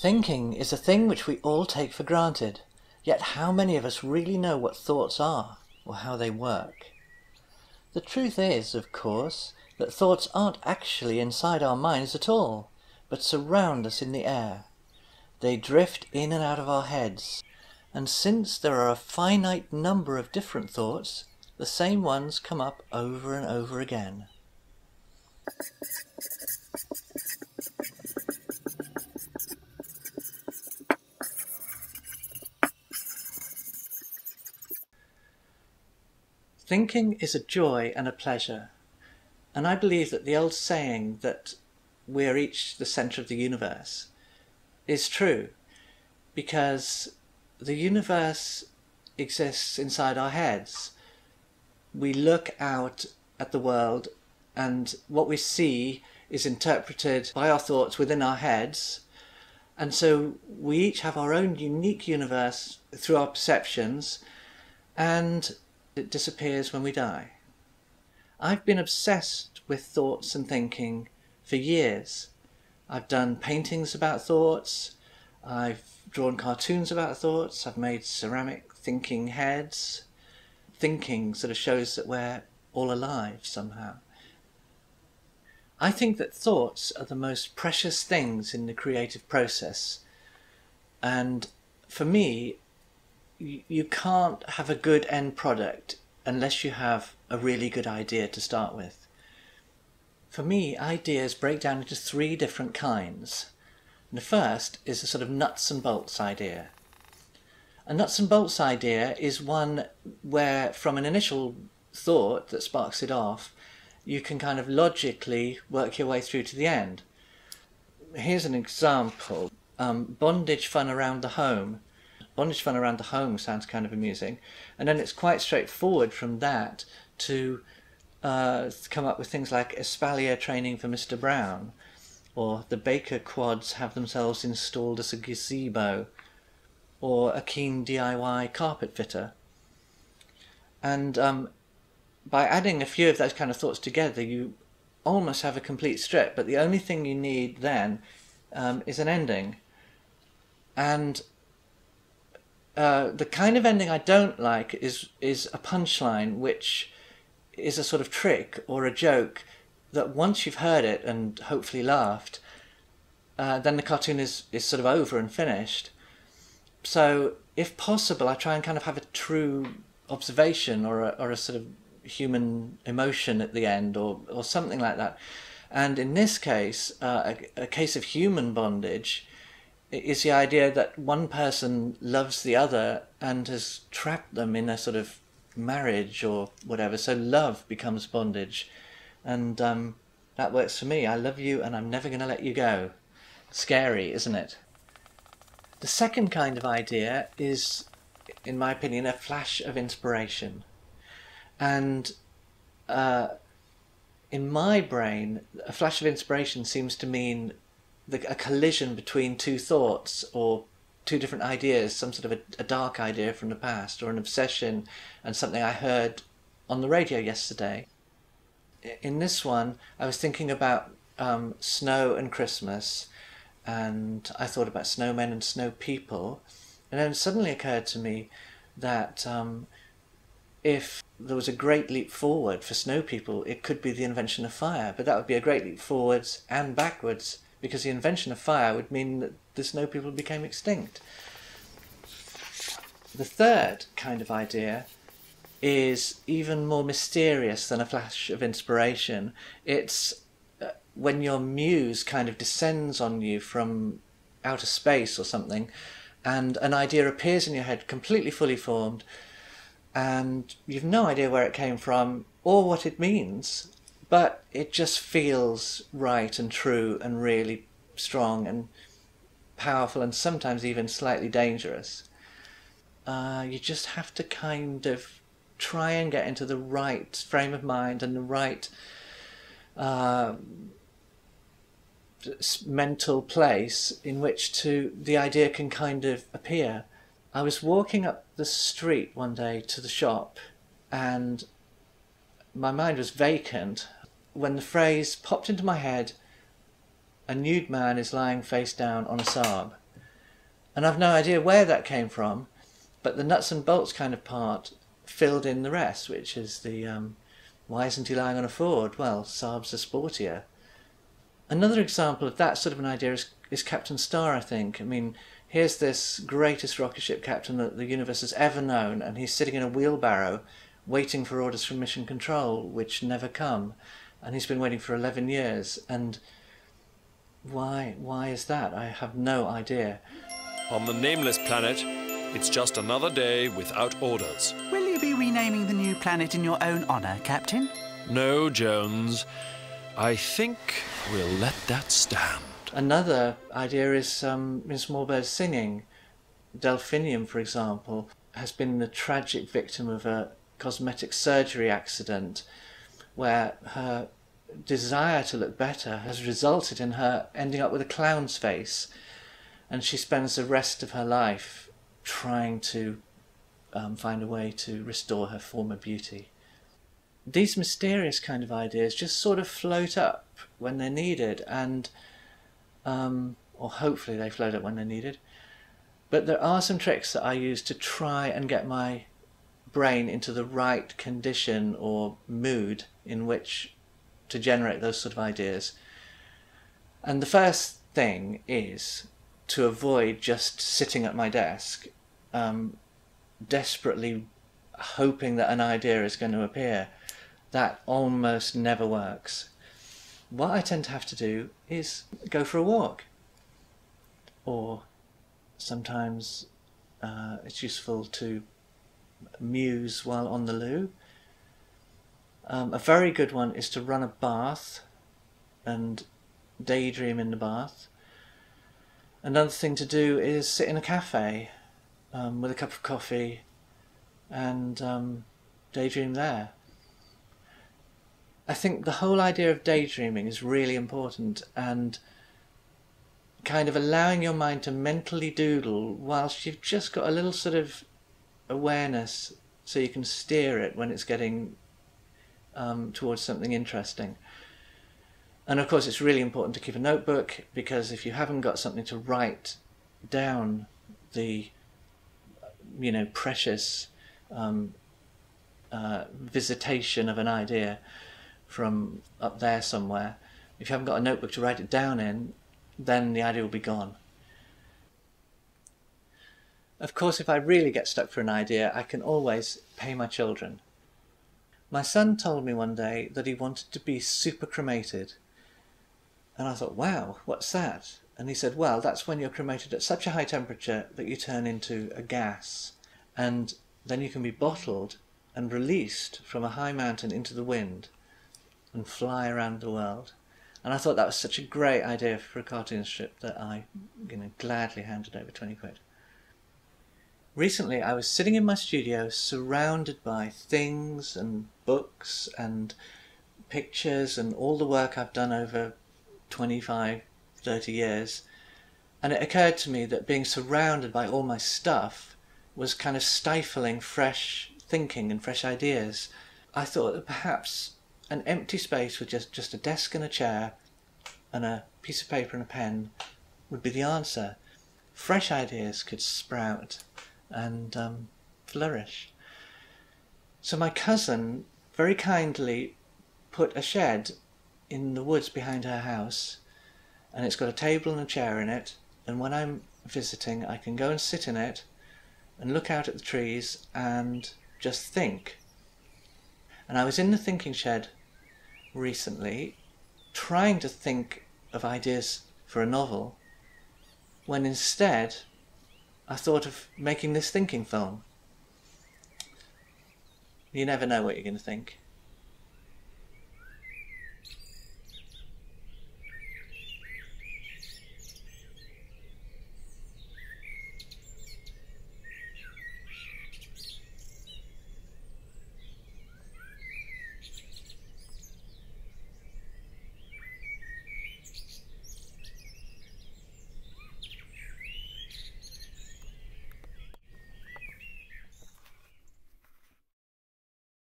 Thinking is a thing which we all take for granted, yet how many of us really know what thoughts are or how they work? The truth is, of course, that thoughts aren't actually inside our minds at all, but surround us in the air. They drift in and out of our heads, and since there are a finite number of different thoughts, the same ones come up over and over again. Thinking is a joy and a pleasure, and I believe that the old saying that we are each the centre of the universe is true, because the universe exists inside our heads. We look out at the world, and what we see is interpreted by our thoughts within our heads. And so we each have our own unique universe through our perceptions, and it disappears when we die. I've been obsessed with thoughts and thinking for years. I've done paintings about thoughts, I've drawn cartoons about thoughts, I've made ceramic thinking heads. Thinking sort of shows that we're all alive somehow. I think that thoughts are the most precious things in the creative process. And for me, you, can't have a good end product unless you have a really good idea to start with. For me, ideas break down into three different kinds. And the first is a sort of nuts and bolts idea. A nuts and bolts idea is one where, from an initial thought that sparks it off, you can kind of logically work your way through to the end. Here's an example um, bondage fun around the home bondage fun around the home sounds kind of amusing. And then it's quite straightforward from that to uh, come up with things like espalier training for Mr. Brown, or the Baker quads have themselves installed as a gazebo, or a keen DIY carpet fitter. And um, by adding a few of those kind of thoughts together, you almost have a complete strip, but the only thing you need then um, is an ending. And uh, the kind of ending I don't like is is a punchline, which is a sort of trick or a joke that once you've heard it and hopefully laughed, uh, then the cartoon is is sort of over and finished. So, if possible, I try and kind of have a true observation or a, or a sort of human emotion at the end or or something like that. And in this case, uh, a, a case of human bondage is the idea that one person loves the other and has trapped them in a sort of marriage or whatever. So love becomes bondage, and um, that works for me. I love you, and I'm never going to let you go. Scary, isn't it? The second kind of idea is, in my opinion, a flash of inspiration, and uh, in my brain, a flash of inspiration seems to mean the, a collision between two thoughts or two different ideas, some sort of a, a, dark idea from the past or an obsession and something I heard on the radio yesterday. In this one, I was thinking about um, snow and Christmas, and I thought about snowmen and snow people, and then it suddenly occurred to me that um, if there was a great leap forward for snow people, it could be the invention of fire, but that would be a great leap forwards and backwards because the invention of fire would mean that the snow people became extinct. The third kind of idea is even more mysterious than a flash of inspiration. It's uh, when your muse kind of descends on you from outer space or something, and an idea appears in your head completely fully formed, and you've no idea where it came from or what it means, but it just feels right and true and really strong and powerful and sometimes even slightly dangerous. Uh, you just have to kind of try and get into the right frame of mind and the right uh, mental place in which to the idea can kind of appear. I was walking up the street one day to the shop and my mind was vacant when the phrase popped into my head a nude man is lying face down on a Saab. And I've no idea where that came from, but the nuts and bolts kind of part filled in the rest, which is the um, why isn't he lying on a Ford? Well, Saab's are sportier. Another example of that sort of an idea is, is Captain Star, I think. I mean, here's this greatest rocket ship captain that the universe has ever known, and he's sitting in a wheelbarrow waiting for orders from Mission Control, which never come. And he's been waiting for 11 years. And why, why is that? I have no idea. On the nameless planet, it's just another day without orders. Will you be renaming the new planet in your own honour, Captain? No, Jones. I think we'll let that stand. Another idea is um, in Small Birds Singing. Delphinium, for example, has been the tragic victim of a cosmetic surgery accident where her desire to look better has resulted in her ending up with a clown's face and she spends the rest of her life trying to um, find a way to restore her former beauty. These mysterious kind of ideas just sort of float up when they're needed, and um, or hopefully they float up when they're needed. But there are some tricks that I use to try and get my brain into the right condition or mood in which to generate those sort of ideas. And the first thing is to avoid just sitting at my desk, um, desperately hoping that an idea is going to appear. That almost never works. What I tend to have to do is go for a walk. Or sometimes uh, it's useful to muse while on the loo. Um, a very good one is to run a bath and daydream in the bath. Another thing to do is sit in a cafe um, with a cup of coffee and um, daydream there. I think the whole idea of daydreaming is really important and kind of allowing your mind to mentally doodle whilst you've just got a little sort of awareness so you can steer it when it's getting um, towards something interesting. And of course, it's really important to keep a notebook because if you haven't got something to write down the, you know, precious um, uh, visitation of an idea from up there somewhere, if you haven't got a notebook to write it down in, then the idea will be gone. Of course, if I really get stuck for an idea, I can always pay my children. My son told me one day that he wanted to be super cremated and I thought, wow, what's that? And he said, well, that's when you're cremated at such a high temperature that you turn into a gas. And then you can be bottled and released from a high mountain into the wind and fly around the world. And I thought that was such a great idea for a cartoon strip that I you know, gladly handed over 20 quid. Recently, I was sitting in my studio surrounded by things and books and pictures and all the work I've done over 25, 30 years. And it occurred to me that being surrounded by all my stuff was kind of stifling fresh thinking and fresh ideas. I thought that perhaps an empty space with just, just a desk and a chair and a piece of paper and a pen would be the answer. Fresh ideas could sprout and um, flourish. So my cousin very kindly put a shed in the woods behind her house and it's got a table and a chair in it and when I'm visiting I can go and sit in it and look out at the trees and just think. And I was in the thinking shed recently trying to think of ideas for a novel when instead I thought of making this thinking film. You never know what you're going to think.